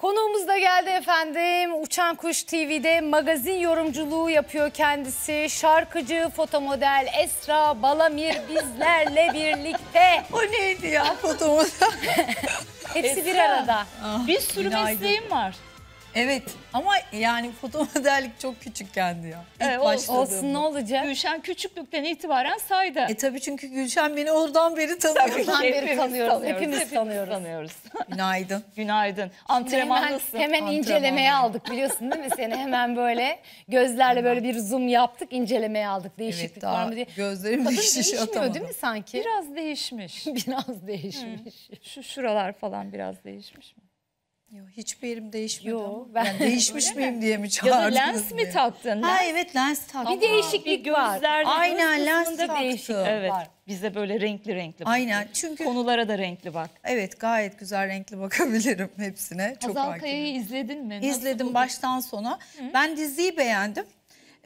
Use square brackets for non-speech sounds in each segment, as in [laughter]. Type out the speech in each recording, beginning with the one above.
Konuğumuz da geldi efendim. Uçan Kuş TV'de magazin yorumculuğu yapıyor kendisi. Şarkıcı, fotomodel Esra Balamir bizlerle [laughs] birlikte. O neydi ya fotomodel? [laughs] Hepsi bir Esra. arada. Bir sürü Günaydın. mesleğim var. Evet ama yani fotomodellik [laughs] çok küçükkendi ya. İlk Evet, olsun. ne olacak? Gülşen küçüklükten itibaren saydı. E tabii çünkü Gülşen beni oradan beri tanıyor. Buradan beri Hepimiz tanıyoruz, hepimiz tanıyoruz. tanıyoruz. Günaydın. Günaydın. Hemen, Antrenmandasın. hemen Antrenman incelemeye yani. aldık biliyorsun değil mi seni? Hemen böyle gözlerle böyle bir zoom yaptık incelemeye aldık. Değişiklik Evet var mı diye. gözlerim değişmiyor atamadım. değil mi sanki? Biraz değişmiş. [laughs] Biraz değişmiş. Şu şuralar falan biraz değişmiş mi? Yo, hiçbir yerim değişmedi Yo, ama. ben- Yani değişmiş miyim diye mi Ya da çağırdınız lens mi taktın? Ha Lens- evet lens taktım. Bir değişiklik Bir var. Aynen, lens kısmında taktı. değişik. Evet. var. Bize böyle renkli renkli. bak. Aynen çünkü Konulara da renkli bak. evet gayet güzel renkli bakabilirim hepsine. Çok Hazal. Kaya'yı izledin mi? Nasıl İzledim buldun? baştan sona. Ben diziyi beğendim.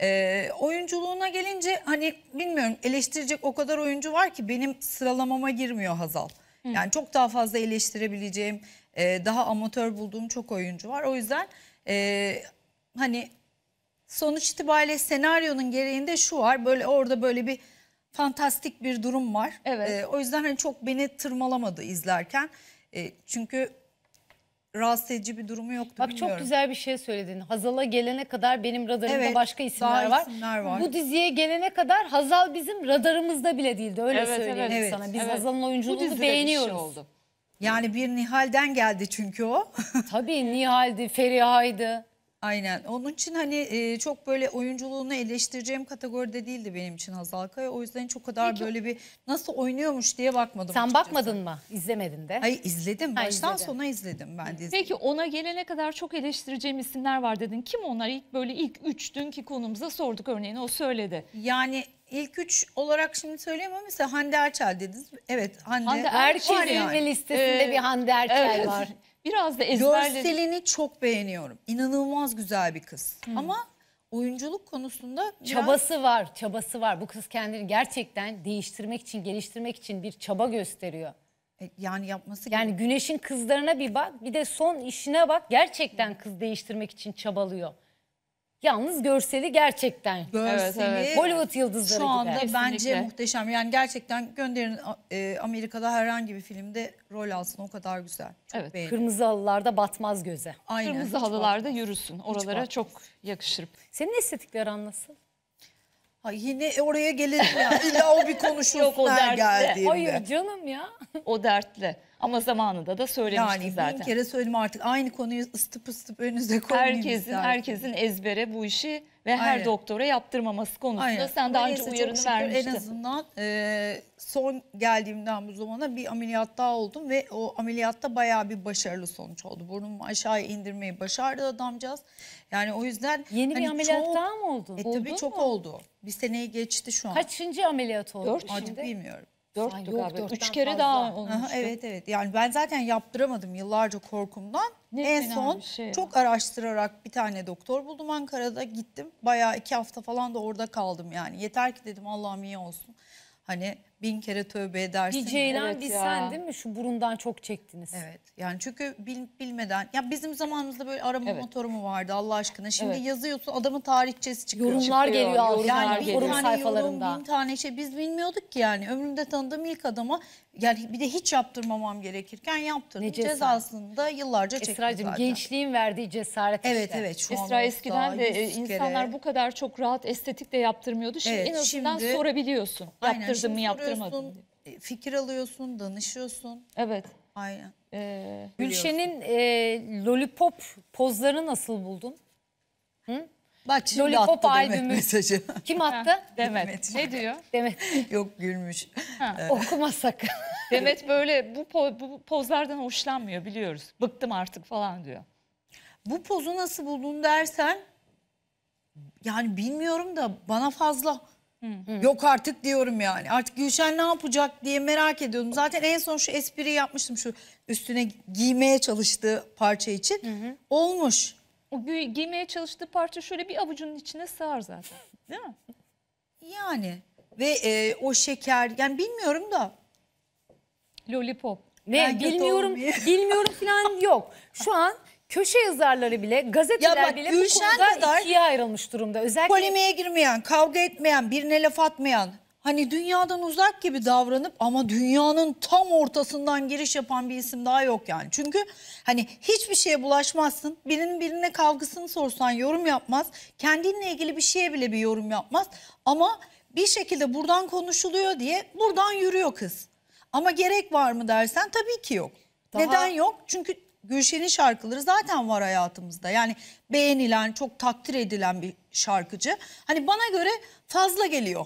Ee, oyunculuğuna gelince hani bilmiyorum eleştirecek o kadar oyuncu var ki benim sıralamama girmiyor Hazal. Yani çok daha fazla eleştirebileceğim, e, daha amatör bulduğum çok oyuncu var. O yüzden e, hani sonuç itibariyle senaryonun gereğinde şu var. Böyle orada böyle bir fantastik bir durum var. Evet. E, o yüzden hani çok beni tırmalamadı izlerken. E, çünkü rahatsız edici bir durumu yoktu Bak bilmiyorum. çok güzel bir şey söyledin. Hazal'a gelene kadar benim radarımda Evet, başka isimler daha var. isimler var. Bu diziye gelene kadar Hazal bizim radarımızda bile değildi. Öyle Evet, söyleyeyim evet. sana. Biz Evet. Hazal'ın Bu oyunculuğunu dizide bir şey beğeniyoruz. oldu. Yani bir Nihal'den geldi çünkü o. [laughs] Tabii Nihal'di, Feriha'ydı. Aynen. Onun için hani e, çok böyle oyunculuğunu eleştireceğim kategoride değildi benim için Hazal Kaya. O yüzden o kadar böyle bir nasıl oynuyormuş diye bakmadım. Sen açıkçası. bakmadın mı? İzlemedin de. Hayır izledim. Ha, Baştan izledin. sona izledim ben diziyi. Peki ona gelene kadar çok eleştireceğim isimler var dedin. Kim onlar? İlk böyle ilk üç dünkü konumuza sorduk örneğin o söyledi. Yani ilk üç olarak şimdi söyleyemem ama mesela Hande Erçel dediniz. Evet Hande, Hande Herkesin var yani. listesinde Ee, bir Hande Erçel Evet. var. Biraz da ezberledi. Görselini çok beğeniyorum. İnanılmaz güzel bir kız. Ama oyunculuk konusunda biraz... Çabası var, çabası var. Bu kız kendini gerçekten değiştirmek için, geliştirmek için bir çaba gösteriyor. E, yani yapması Yani Güneş'in kızlarına bir bak, bir de son işine bak. Gerçekten kız değiştirmek için çabalıyor. Yalnız görseli gerçekten. görseli Evet, evet. Hollywood yıldızları şu anda gibi. bence Kesinlikle. muhteşem. Yani gerçekten gönderin e, Amerika'da herhangi bir filmde rol alsın o kadar güzel. Çok Evet, beğendim. Kırmızı halılarda batmaz göze. Aynen. Kırmızı halılarda yürüsün. Oralara çok yakışır. Senin estetikler an nasıl? Ay yine oraya gelelim ya. İlla o bir [laughs] konuşulsun Yok, o her geldiğinde. Hayır canım ya. O dertli. Ama zamanında da söylemişti Yani zaten. bin kere söyledim artık aynı konuyu ısıtıp ısıtıp önünüze koymayayım Herkesin herkesin ezbere bu işi ve her Aynen. doktora yaptırmaması konusunda Aynen. sen daha neyse, önce uyarını şükür vermiştin. En azından e, son geldiğimden bu zamana bir ameliyat daha oldum ve o ameliyatta bayağı bir başarılı sonuç oldu. Burnumu aşağıya indirmeyi başardı adamcağız. Yani o yüzden Yeni bir hani ameliyat çok- daha mı oldu? E Oldu tabii çok mu? oldu. Bir seneyi geçti şu an. Kaçıncı ameliyat oldu? Dört Artık şimdi? bilmiyorum. Dörttü yok, galiba. dörtten Üç kere fazla. daha olmuştu. Aha, evet evet. Yani ben zaten yaptıramadım yıllarca korkumdan. Ne en fena son bir şey ya. çok araştırarak bir tane doktor buldum Ankara'da gittim. Bayağı iki hafta falan da orada kaldım yani. Yeter ki dedim Allah'ım iyi olsun. Hani bin kere tövbe edersin. Bir Ceylan Evet bir ya. sen değil mi? Şu burundan çok çektiniz. Evet yani çünkü bil- bilmeden ya bizim zamanımızda böyle arama Evet. motoru mu vardı Allah aşkına. Şimdi Evet. yazıyorsun adamın tarihçesi çıkıyor. Yorumlar Çıkıyor, geliyor yorumlar. Yani geliyor. tane sayfalarında. yorum, bin tane şey biz bilmiyorduk ki yani. Ömrümde tanıdığım ilk adama yani bir de hiç yaptırmamam gerekirken yaptırdım. Ne cesaret. Cezasını da yıllarca çektim Esra'cığım gençliğin verdiği cesaret Evet işte. evet şu an Esra eskiden de e, insanlar kere. bu kadar çok rahat estetik de yaptırmıyordu. Şimdi Evet, en azından şimdi- sorabiliyorsun. Aynen, Yaptırdın şimdi mı yaptırmadın mı? e, Fikir alıyorsun, danışıyorsun. Evet. Aynen. Ee, Gülşen'in e, lollipop pozlarını nasıl buldun? Bak şimdi Lollipop attı Demet albümü. mesajı. Kim [laughs] attı? Demet. Demet. Ne diyor? Demet. Yok gülmüş. Okuma sakın. [laughs] Demet böyle bu, po- bu pozlardan hoşlanmıyor biliyoruz. Bıktım artık falan diyor. Bu pozu nasıl buldun dersen yani bilmiyorum da bana fazla. Yok artık diyorum yani. Artık Gülşen ne yapacak diye merak ediyordum. Zaten en son şu espriyi yapmıştım şu üstüne giymeye çalıştığı parça için. Olmuş. O gi- giymeye çalıştığı parça şöyle bir avucunun içine sığar zaten. Değil mi? Yani ve e, o şeker yani bilmiyorum da Lollipop. Ne Ben kötü bilmiyorum olmayayım. bilmiyorum falan yok. Şu an köşe yazarları bile, gazeteler Ya bak, bile Gülşen bu konuda kadar ikiye ayrılmış durumda. Özellikle Polemiğe girmeyen, kavga etmeyen, birine laf atmayan, hani dünyadan uzak gibi davranıp ama dünyanın tam ortasından giriş yapan bir isim daha yok yani. Çünkü hani hiçbir şeye bulaşmazsın. Birinin birine kavgasını sorsan yorum yapmaz. Kendinle ilgili bir şeye bile bir yorum yapmaz. Ama bir şekilde buradan konuşuluyor diye buradan yürüyor kız. Ama gerek var mı dersen tabii ki yok. Daha- Neden yok? Çünkü Gülşen'in şarkıları zaten var hayatımızda. Yani beğenilen, çok takdir edilen bir şarkıcı. Hani bana göre fazla geliyor.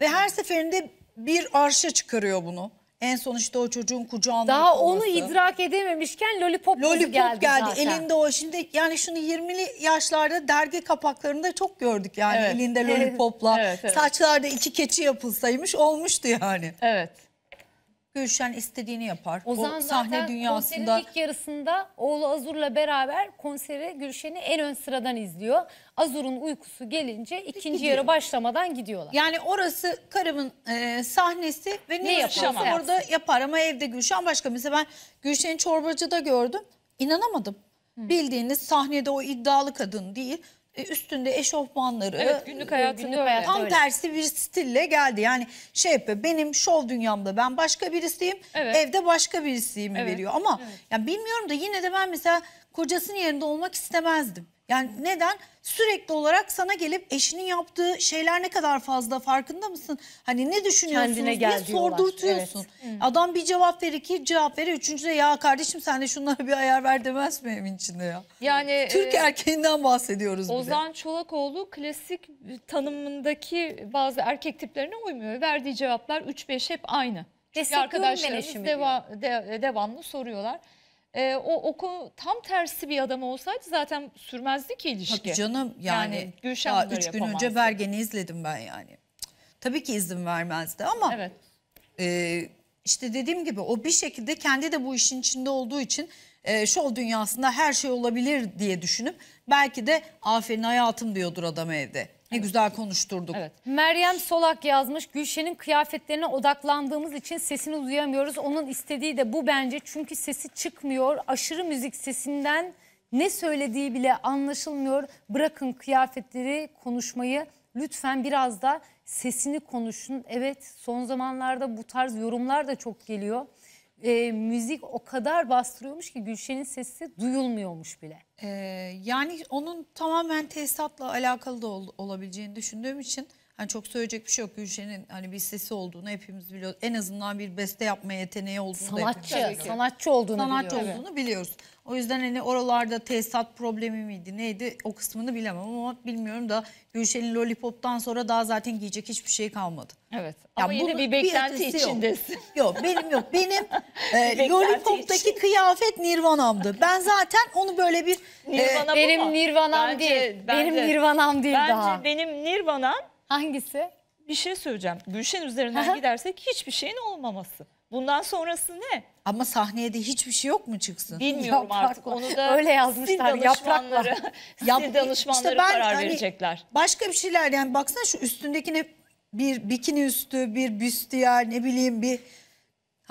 Ve her seferinde bir arşa çıkarıyor bunu. En son işte o çocuğun kucağında daha onu idrak edememişken Lollipop, Lollipop geldi, geldi, zaten. elinde o şimdi yani şunu 20'li yaşlarda dergi kapaklarında çok gördük yani Evet. elinde lollipopla Evet, evet. saçlarda iki keçi yapılsaymış olmuştu yani. Evet. Gülşen istediğini yapar. Ozan o zaten sahne dünyasında konserin ilk yarısında oğlu Azur'la beraber konseri Gülşen'i en ön sıradan izliyor. Azur'un uykusu gelince ikinci Gidiyor. yarı başlamadan gidiyorlar. Yani orası karımın e, sahnesi ve ne, Ne yapıyorsa yapıyorsa orada yapar ama evde Gülşen başka. Mesela ben Gülşen'i çorbacıda gördüm. İnanamadım. Bildiğiniz sahnede o iddialı kadın değil. E, üstünde eşofmanları. Evet günlük hayatında günlük öyle. hayat- Tam öyle. tersi bir stille geldi. Yani şey yapıyor benim şov dünyamda ben başka birisiyim. Evet. Evde başka birisiyim Evet, veriyor. Ama yani bilmiyorum da yine de ben mesela kocasının yerinde olmak istemezdim. Yani neden? Sürekli olarak sana gelip eşinin yaptığı şeyler ne kadar fazla farkında mısın? Hani ne düşünüyorsunuz Kendine diye gel diyorlar. sordurtuyorsun. Adam bir cevap verir, iki cevap verir. Üçüncü de ya kardeşim sen de şunlara bir ayar ver demez mi evin içinde ya? Yani Türk e, erkeğinden bahsediyoruz bir de. Ozan Çolakoğlu klasik tanımındaki bazı erkek tiplerine uymuyor. Verdiği cevaplar 3-5 hep aynı. Çünkü ben arkadaşlarımız deva, de- devamlı soruyorlar. Ee, o, o konu tam tersi bir adam olsaydı zaten sürmezdi ki ilişki. Tabii canım yani, Yani Gülşen daha üç gün yapamazdı. önce Bergen'i izledim ben yani. Tabii ki izin vermezdi ama Evet. e, işte dediğim gibi o bir şekilde kendi de bu işin içinde olduğu için e, şov dünyasında her şey olabilir diye düşünüp belki de aferin hayatım diyordur adam evde. Ne güzel konuşturduk. Evet. Meryem Solak yazmış. Gülşen'in kıyafetlerine odaklandığımız için sesini duyamıyoruz. Onun istediği de bu bence. Çünkü sesi çıkmıyor. Aşırı müzik sesinden ne söylediği bile anlaşılmıyor. Bırakın kıyafetleri konuşmayı. Lütfen biraz da sesini konuşun. Evet son zamanlarda bu tarz yorumlar da çok geliyor. Ee, müzik o kadar bastırıyormuş ki Gülşen'in sesi duyulmuyormuş bile. Ee, yani onun tamamen tesisatla alakalı da ol- olabileceğini düşündüğüm için hani çok söyleyecek bir şey yok. Gülşen'in hani bir sesi olduğunu hepimiz biliyoruz. En azından bir beste yapma yeteneği olduğunu da hepimiz Sanatçı, biliyoruz. sanatçı olduğunu sanatçı biliyoruz. olduğunu biliyoruz. O yüzden hani oralarda tesisat problemi miydi neydi o kısmını bilemem ama bilmiyorum da Gülşen'in Lollipop'tan sonra daha zaten giyecek hiçbir şey kalmadı. Evet. Ya Ama yine bir beklenti yok. içindesin. [laughs] Yok benim yok. Benim [laughs] e, Lollipop'taki için. kıyafet Nirvana'mdı. Ben zaten onu böyle bir e, Nirvana bu Benim? Nirvanam Bence- değil. Benim bence- Nirvanam değil Bence daha. benim Nirvana'm Hangisi? bir şey söyleyeceğim. Gülşen üzerinden Aha. gidersek hiçbir şeyin olmaması. Bundan sonrası ne? ama sahneye de hiçbir şey yok mu çıksın? Bilmiyorum Yaprak artık. Onu da Öyle yazmışlar, stil yaprak var. danışmanları, [laughs] Ya stil danışmanları işte ben karar hani verecekler. Başka bir şeyler yani baksana şu üstündekine bir bikini üstü, bir büstiyer ne bileyim bir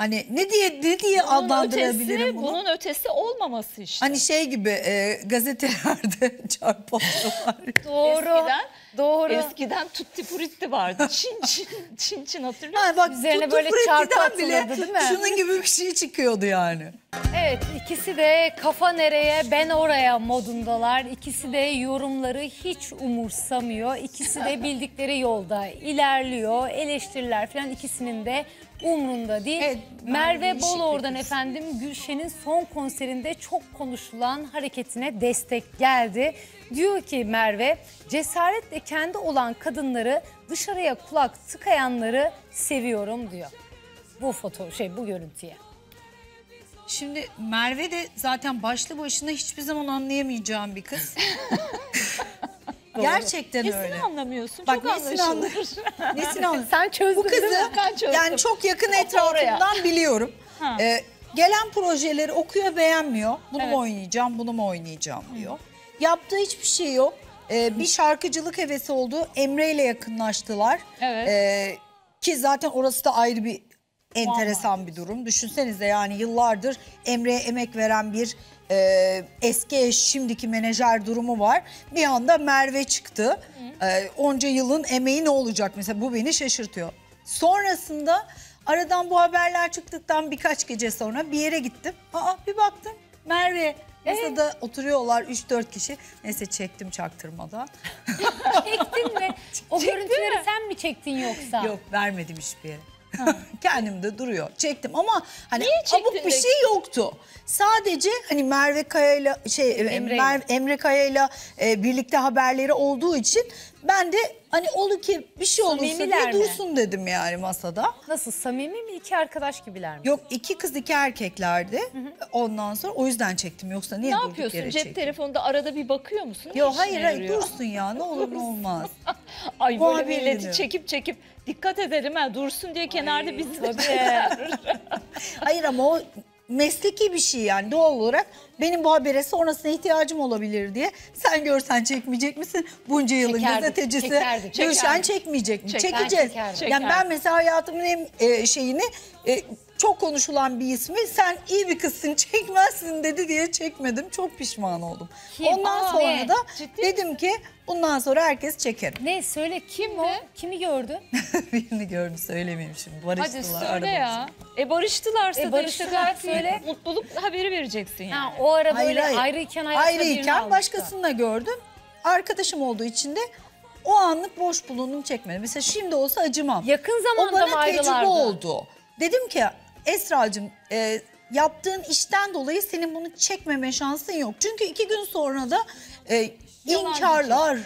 hani ne diye ne diye Bunun adlandırabilirim ötesi, bunu? bunun ötesi olmaması işte. Hani şey gibi e, gazetelerde [laughs] çarpıtıyorlar. Doğru. Eskiden, Doğru. eskiden tutti frutti vardı. Çin çin çin çin hatırlıyor Ha, musun? bak Üzerine böyle çarpı bile atılırdı, değil mi? Şunun gibi bir şey çıkıyordu yani. Evet ikisi de kafa nereye ben oraya modundalar. İkisi de yorumları hiç umursamıyor. İkisi de bildikleri yolda ilerliyor. Eleştiriler falan ikisinin de umrunda değil. Evet, Merve şirketi. efendim Gülşen'in son konserinde çok konuşulan hareketine destek geldi. Diyor ki Merve cesaretle kendi olan kadınları dışarıya kulak tıkayanları seviyorum diyor. Bu foto şey bu görüntüye. Şimdi Merve de zaten başlı başına hiçbir zaman anlayamayacağım bir kız. [laughs] Gerçekten Nesini öyle. anlamıyorsun? Bak Çok nesini anlaşılır. [laughs] Nesini anla- Sen çözdün Bu değil mi? kızı yani çok yakın etrafından biliyorum. Ha. Ee, gelen projeleri okuyor beğenmiyor. Bunu Evet. mu oynayacağım, bunu mu oynayacağım diyor. Yaptığı hiçbir şey yok. Ee, bir şarkıcılık hevesi oldu. Emre ile yakınlaştılar. Evet. Ee, ki zaten orası da ayrı bir enteresan bir durum. Düşünsenize yani yıllardır Emre'ye emek veren bir e, eski eş şimdiki menajer durumu var. Bir anda Merve çıktı. E, onca yılın emeği ne olacak mesela bu beni şaşırtıyor. Sonrasında aradan bu haberler çıktıktan birkaç gece sonra bir yere gittim. Aa bir baktım Merve masada oturuyorlar 3-4 kişi. Neyse çektim çaktırmadan. [laughs] Çektin mi? O [laughs] görüntüleri sen mi çektin yoksa? Yok vermedim hiçbir yere. [laughs] Kendimde duruyor. Çektim ama hani Niye abuk bir şey yoktu. Sadece hani Merve Kaya'yla şey Emre. Emre, Emre Kaya'yla e, birlikte haberleri olduğu için ben de hani olur ki bir şey olursa Samimiler diye mi? dursun dedim yani masada. Nasıl samimi mi iki arkadaş gibiler mi? Yok iki kız iki erkeklerdi. Ondan sonra o yüzden çektim yoksa niye Ne durduk yapıyorsun? yere Cep telefonunda arada bir bakıyor musun? Yok işine hayır hayır yarıyor? dursun ya ne olur ne olmaz. [laughs] Ay Bu böyle haberi milleti çekip çekip dikkat edelim ha dursun diye kenarda bizi de [laughs] Hayır ama o mesleki bir şey yani doğal olarak benim bu habere sonrasında ihtiyacım olabilir diye. Sen görsen çekmeyecek misin? Bunca yılın Çekerdik, gazetecisi çekerdik, çekerdik. çekmeyecek mi? Çek- ben Çekeceğiz. Yani ben mesela hayatımın e, şeyini e, çok konuşulan bir ismi sen iyi bir kızsın çekmezsin dedi diye çekmedim. Çok pişman oldum. Kim? Ondan Aa, sonra ne? da Ciddi dedim ki bundan sonra herkes çekerim. Ne söyle kim o? Kimi gördün? [laughs] Birini gördüm söylemeyeyim şimdi. Hadi Barıştılar. söyle aramızda. ya. E barıştılarsa E, da barıştılar, işte [laughs] gayet söyle. Mutluluk haberi vereceksin yani. Ha, o ara Hayır, böyle hayır. ayrıyken Ayrıyken başkasını da gördüm. Arkadaşım olduğu için de o anlık boş bulundum çekmedim. Mesela şimdi olsa acımam. Yakın o zamanda mı bana tecrübe ayrılardı? oldu. Dedim ki Esra'cığım e, yaptığın işten dolayı senin bunu çekmeme şansın yok. Çünkü iki gün sonra da e, inkarlar,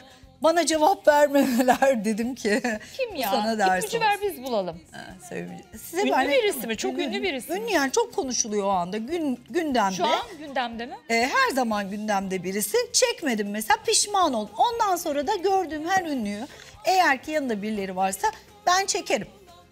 bana cevap vermemeler dedim ki. Kim ya? Sana ders İpucu ver biz bulalım. Ha, söyleyeceğim. Size Ünlü ben- birisi mi? Çok ünlü birisi mi? Ünlü yani çok konuşuluyor o anda gün, gündemde. Şu an gündemde mi? E, her zaman gündemde birisi. Çekmedim mesela pişman oldum. Ondan sonra da gördüğüm her ünlüyü eğer ki yanında birileri varsa ben çekerim.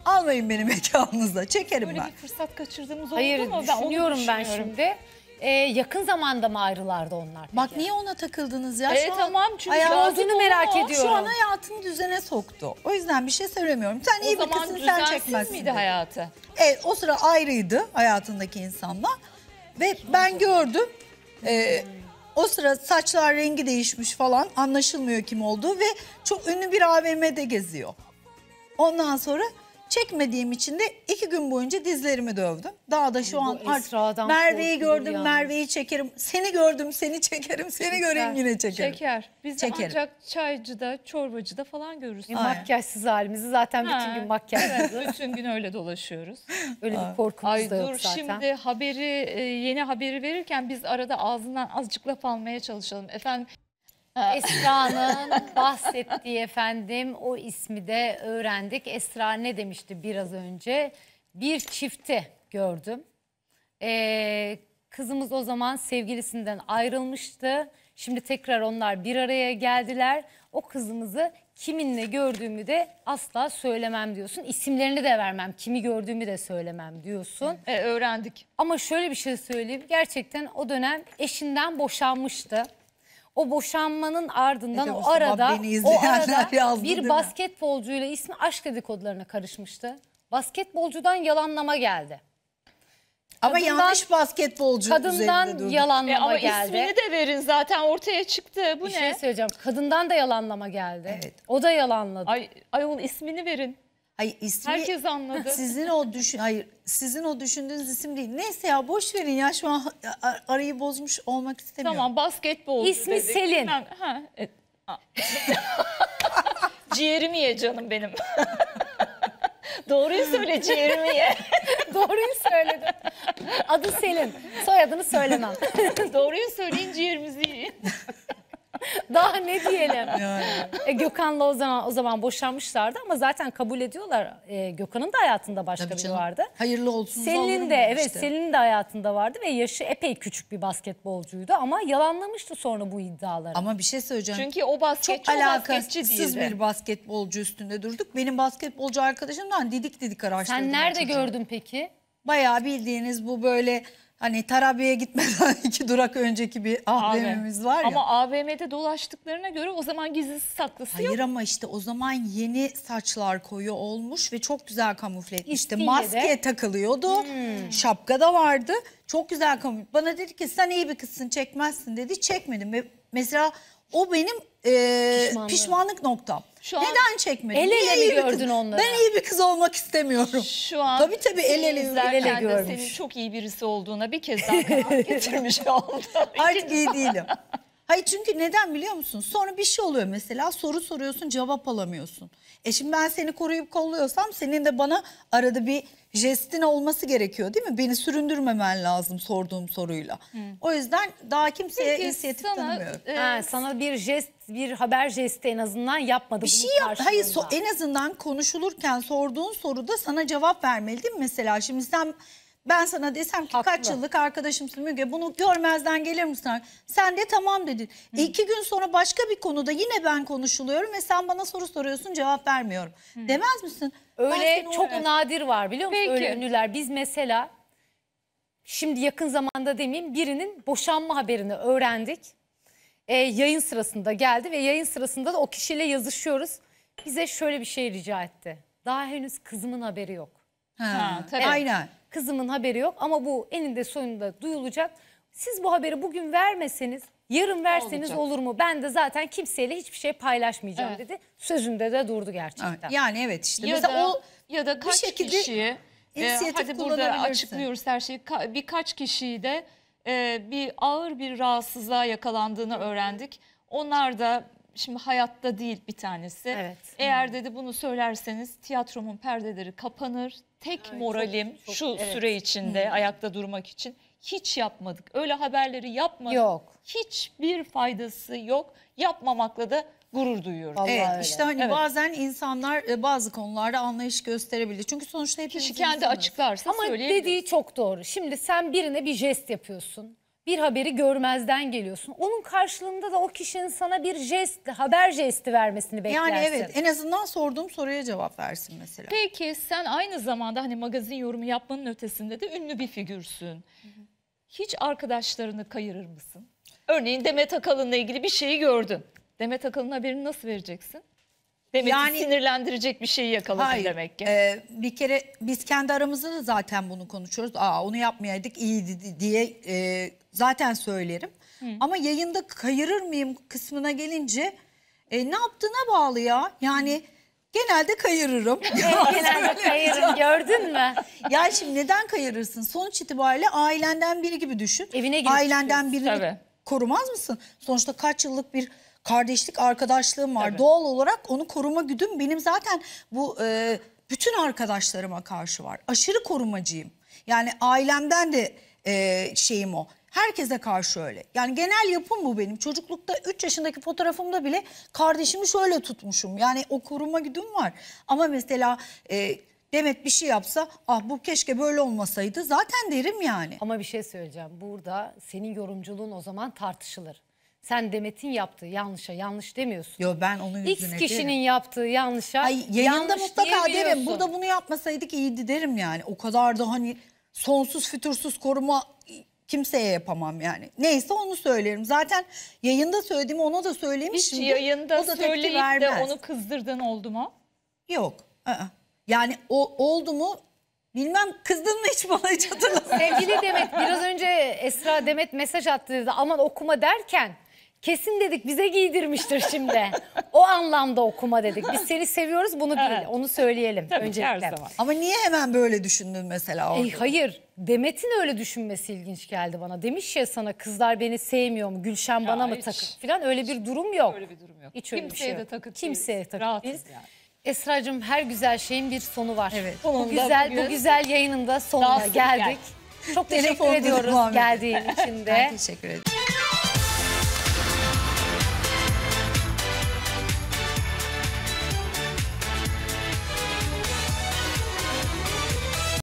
Almayın beni [laughs] mekanınıza çekerim Böyle ben. bir fırsat kaçırdığımız oldu Hayır mu? Ben onu düşünüyorum ben düşünüyorum. şimdi. Ee, yakın zamanda mı ayrılardı onlar? peki? Bak niye ona takıldınız ya? E, an tamam, çünkü olduğunu merak ediyorum. Şu an hayatını düzene soktu. O yüzden bir şey söylemiyorum. Sen iyi O bir zaman kızsın sen çekmezsin. miydi hayatı? Evet o sıra ayrıydı hayatındaki insanla. Ve ben gördüm. e, o sıra saçlar rengi değişmiş falan anlaşılmıyor kim olduğu ve çok ünlü bir AVM'de geziyor. Ondan sonra çekmediğim için de iki gün boyunca dizlerimi dövdüm. Daha da şu bu an artık Merve'yi gördüm, yani. Merve'yi çekerim. Seni gördüm, seni çekerim. Seni göreyim yine çekerim. Şeker. Biz de Çekerim. ancak çaycıda, çorbacıda falan görürüz. E, makyajsız halimizi zaten bütün Ha, gün makyajsız. Evet, bütün gün öyle dolaşıyoruz. [laughs] Öyle bir korkumuz Ay da yok dur zaten. şimdi haberi e, yeni haberi verirken biz arada ağzından azıcık laf almaya çalışalım. Efendim Esra'nın [laughs] bahsettiği efendim o ismi de öğrendik. Esra ne demişti biraz önce? Bir çifti gördüm. Ee, kızımız o zaman sevgilisinden ayrılmıştı. Şimdi tekrar onlar bir araya geldiler. O kızımızı kiminle gördüğümü de asla söylemem diyorsun. İsimlerini de vermem, kimi gördüğümü de söylemem diyorsun. e, öğrendik. Ama şöyle bir şey söyleyeyim. Gerçekten o dönem eşinden boşanmıştı. O boşanmanın ardından Bir de o arada o arada bir basketbolcuyla ismi aşk dedikodularına karışmıştı. Basketbolcudan yalanlama geldi. Ama Kadından- yanlış basketbolcu Kadından durduk. E, yalanlama ama geldi. ismini de verin zaten ortaya çıktı. Bu bir ne? şey söyleyeceğim. Kadından da yalanlama geldi. Evet. O da yalanladı. Ay ayol ismini verin. Hayır ismi Herkes anladı. Sizin o düşün hayır sizin o düşündüğünüz isim değil. Neyse ya boş verin ya şu an arayı bozmuş olmak istemiyorum. Tamam basketbolcu İsmi dedik. Selin. Bilmem- Ha, e, ha. ciğerimi ye canım benim. [laughs] Doğruyu söyle ciğerimi ye. [laughs] Doğruyu söyledin. Adı Selin. Soyadını söylemem. [laughs] Doğruyu söyleyin ciğerimizi yiyin. [laughs] Daha ne diyelim? Yani. E, Gökhan'la o zaman o zaman boşanmışlardı ama zaten kabul ediyorlar. E, Gökhan'ın da hayatında başka Tabii biri canım. vardı. Hayırlı olsun. Selin'in de evet Selin'in de hayatında vardı ve yaşı epey küçük bir basketbolcuydu ama yalanlamıştı sonra bu iddiaları. Ama bir şey söyleyeceğim. Çünkü o basketçi çok o basketçi değildi. bir basketbolcu üstünde durduk. Benim basketbolcu arkadaşımdan didik didik araştırdım. Sen nerede gördün peki? Bayağı bildiğiniz bu böyle Hani Tarabya'ya gitmeden [laughs] iki durak önceki bir AVM'miz var ya. Ama AVM'de dolaştıklarına göre o zaman gizlisi saklısı yok. Hayır ama işte o zaman yeni saçlar koyu olmuş ve çok güzel kamufle etmişti. İstiyle Maske takılıyordu. Şapka da vardı. Çok güzel kamufle. Bana dedi ki sen iyi bir kızsın çekmezsin dedi. Çekmedim. Mesela o benim e, pişmanlık noktam. Şu an Neden çekmedim? el Niye ele mi iyi bir gördün kız- onları? Ben iyi bir kız olmak istemiyorum. Şu an Tabii tabii, el seni ele- el izlerken ele de görmüş. senin çok iyi birisi olduğuna bir kez daha kanaat getirmiş [laughs] oldu. Artık iyi değilim. Hayır çünkü neden biliyor musun? Sonra bir şey oluyor mesela soru soruyorsun cevap alamıyorsun. E şimdi ben seni koruyup kolluyorsam senin de bana arada bir jestin olması gerekiyor değil mi? Beni süründürmemen lazım sorduğum soruyla. O yüzden daha kimseye Peki inisiyatif sana, tanımıyorum. e, Ha, sana bir jest, bir haber jesti en azından yapmadı. Bir şey yap. Hayır so- en azından konuşulurken sorduğun soruda sana cevap vermeli değil mi mesela? Şimdi sen ben sana desem ki Haklı. kaç yıllık arkadaşımsın Müge bunu görmezden gelir misin? Sen de tamam dedin. E, iki gün sonra başka bir konuda yine ben konuşuluyorum ve sen bana soru soruyorsun cevap vermiyorum. Demez misin? Öyle çok oraya- nadir var biliyor musun? Peki. Öyle ünlüler. Biz mesela şimdi yakın zamanda demeyeyim birinin boşanma haberini öğrendik. Ee, yayın sırasında geldi ve yayın sırasında da o kişiyle yazışıyoruz. Bize şöyle bir şey rica etti. Daha henüz kızımın haberi yok. Ha, Ha, tabii. Aynen. Kızımın haberi yok ama bu eninde sonunda duyulacak. Siz bu haberi bugün vermeseniz yarın verseniz Olacak. olur mu? Ben de zaten kimseyle hiçbir şey paylaşmayacağım Evet. dedi. Sözünde de durdu gerçekten. Yani evet işte. ya mesela da o ya da kaç şekilde kişiyi e, hadi burada açıklıyoruz her şeyi Ka- birkaç kişiyi de e, bir ağır bir rahatsızlığa yakalandığını öğrendik. Onlar da şimdi hayatta değil bir tanesi. Evet. Eğer dedi bunu söylerseniz tiyatromun perdeleri kapanır. Tek moralim çok- şu evet. süre içinde ayakta durmak için hiç yapmadık. Öyle haberleri yapmadık. Yok. Hiçbir faydası yok. Yapmamakla da gurur duyuyorum. Vallahi Evet öyle. işte hani Evet. bazen insanlar e, bazı konularda anlayış gösterebilir. Çünkü sonuçta hepimiz Kişi kendi insanız. açıklarsa Ama söyleyebilir. dediği çok doğru. Şimdi sen birine bir jest yapıyorsun. Bir haberi görmezden geliyorsun. Onun karşılığında da o kişinin sana bir jest, haber jesti vermesini beklersin. Yani evet en azından sorduğum soruya cevap versin mesela. Peki sen aynı zamanda hani magazin yorumu yapmanın ötesinde de ünlü bir figürsün. Hiç arkadaşlarını kayırır mısın? Örneğin Demet Akalın'la ilgili bir şeyi gördün. Demet Akalın haberini nasıl vereceksin? Demet'i Yani- sinirlendirecek bir şeyi yakaladın Hayır. demek ki. e, bir kere biz kendi aramızda da zaten bunu konuşuyoruz. Aa onu yapmayaydık iyiydi di- diye e, zaten söylerim. Ama yayında kayırır mıyım kısmına gelince e, ne yaptığına bağlı ya. Yani genelde kayırırım. [laughs] Genelde kayırım gördün mü? ya şimdi neden kayırırsın? Sonuç itibariyle ailenden biri gibi düşün. Evine girip Ailenden birini Tabii. korumaz mısın? Sonuçta kaç yıllık bir kardeşlik arkadaşlığım var. Tabii. Doğal olarak onu koruma güdüm benim zaten bu e, bütün arkadaşlarıma karşı var. Aşırı korumacıyım. Yani ailemden de e, şeyim o. Herkese karşı öyle. Yani genel yapım bu benim. Çocuklukta 3 yaşındaki fotoğrafımda bile kardeşimi şöyle tutmuşum. Yani o koruma güdüm var. Ama mesela e, Demet bir şey yapsa ah bu keşke böyle olmasaydı zaten derim yani. Ama bir şey söyleyeceğim. Burada senin yorumculuğun o zaman tartışılır. Sen Demet'in yaptığı yanlışa yanlış demiyorsun. Yo ben onun X yüzüne kişinin derim. yaptığı yanlışa Ay yayında yanlış mutlaka derim. Burada bunu yapmasaydık iyiydi derim yani. O kadar da hani sonsuz fütursuz koruma kimseye yapamam yani. Neyse onu söylerim. Zaten yayında söylediğimi ona da Hiç söylemişim. yayında o da tepki söyleyip de vermez. onu kızdırdın oldu mu? Yok. ı-ı. Yani o oldu mu bilmem kızdın mı hiç bana hiç hatırlamıyorum. Sevgili Demet biraz önce Esra Demet mesaj attı dedi aman okuma derken kesin dedik bize giydirmiştir şimdi. o anlamda okuma dedik. Biz seni seviyoruz bunu bil Evet. onu söyleyelim Tabii ki her öncelikle. zaman. Ama niye hemen böyle düşündün mesela orada? Ey, hayır Demet'in öyle düşünmesi ilginç geldi bana. Demiş ya sana kızlar beni sevmiyor mu Gülşen bana mı hiç. takık falan öyle bir durum yok. Öyle bir durum yok. Hiç Kimseye şey de yok. takık Kimseye değiliz. takık Rahatız değiliz. yani. Esra'cığım her güzel şeyin bir sonu var. Evet. Bu güzel bu güzel yayının da sonuna geldik. gel. Çok teşekkür ediyoruz geldiğin [laughs] için de. Ben teşekkür ederim.